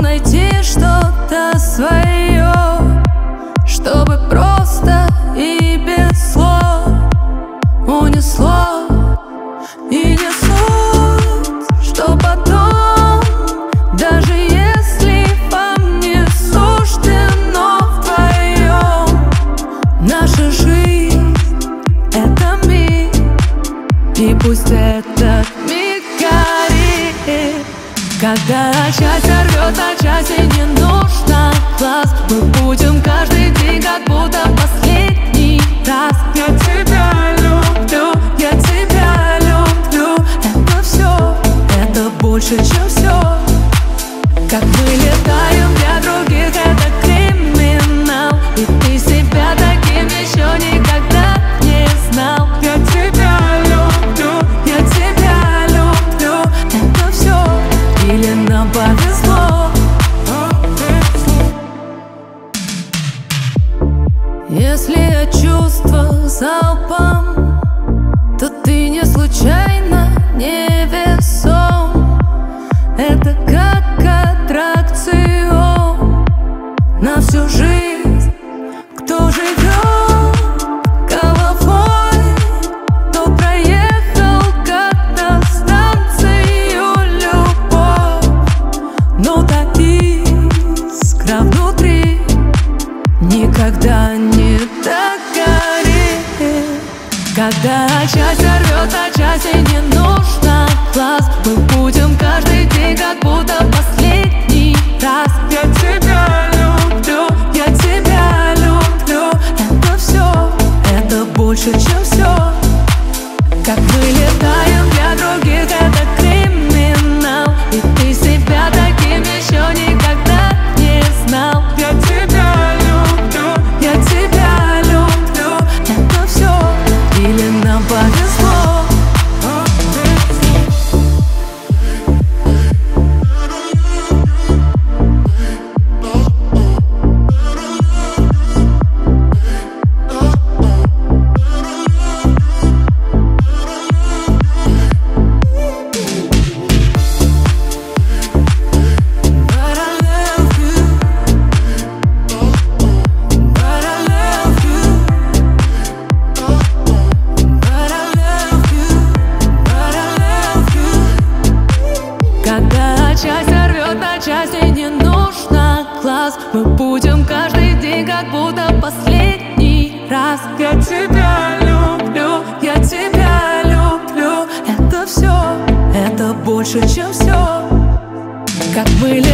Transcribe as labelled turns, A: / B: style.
A: Найти что-то свое Чтобы просто и без слов Унесло и не суть Что потом, даже если вам не суждено вдвоем Наша жизнь — это миг И пусть этот Когда часть рвет на части, не нужно глаз. Мы будем каждый день, как будто последний раз. Я тебя люблю, я тебя люблю. Это все, это больше, чем все Как мы летаем Если я чувства залпом То ты не случайно не весом Это как аттракцион На всю жизнь. Кто живет головой То проехал как станцию любовь. Но искра внутри Никогда не догорит Когда часть рвет на части Не нужно. Глаз Мы будем каждый день Как будто последний раз. Я тебя люблю Я тебя люблю. Это все Это больше, чем все Как мы летаем как будто последний раз. Я тебя люблю, я тебя люблю. Это все, это больше, чем все Как других,